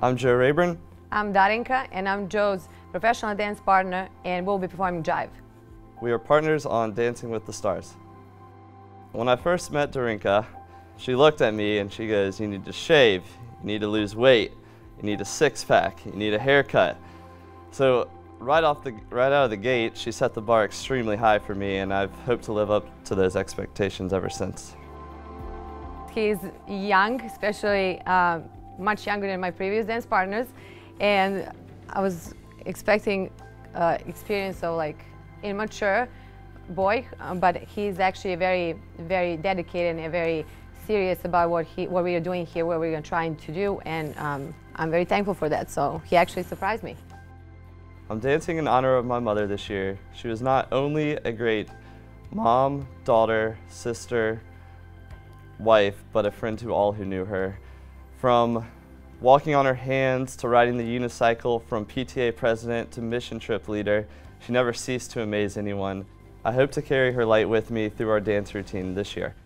I'm Joe Rayburn. I'm Darinka, and I'm Joe's professional dance partner, and we'll be performing Jive. We are partners on Dancing with the Stars. When I first met Darinka, she looked at me and she goes, you need to shave, you need to lose weight, you need a six pack, you need a haircut. So right off the right out of the gate, she set the bar extremely high for me and I've hoped to live up to those expectations ever since. He's young, especially uh, much younger than my previous dance partners, and I was expecting uh, experience of like immature boy, um, but he's actually very, very dedicated and very serious about what he, what we are doing here, what we are trying to do, and um, I'm very thankful for that. So he actually surprised me. I'm dancing in honor of my mother this year. She was not only a great mom, daughter, sister, wife, but a friend to all who knew her. From walking on her hands to riding the unicycle, from PTA president to mission trip leader, she never ceased to amaze anyone. I hope to carry her light with me through our dance routine this year.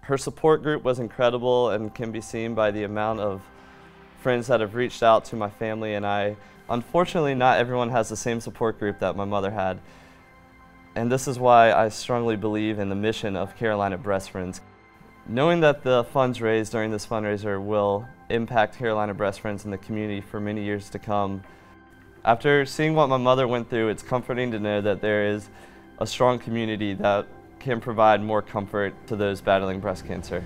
Her support group was incredible and can be seen by the amount of friends that have reached out to my family and I. Unfortunately, not everyone has the same support group that my mother had. And this is why I strongly believe in the mission of Carolina Breast Friends. Knowing that the funds raised during this fundraiser will impact Carolina Breast Friends in the community for many years to come, after seeing what my mother went through, it's comforting to know that there is a strong community that can provide more comfort to those battling breast cancer.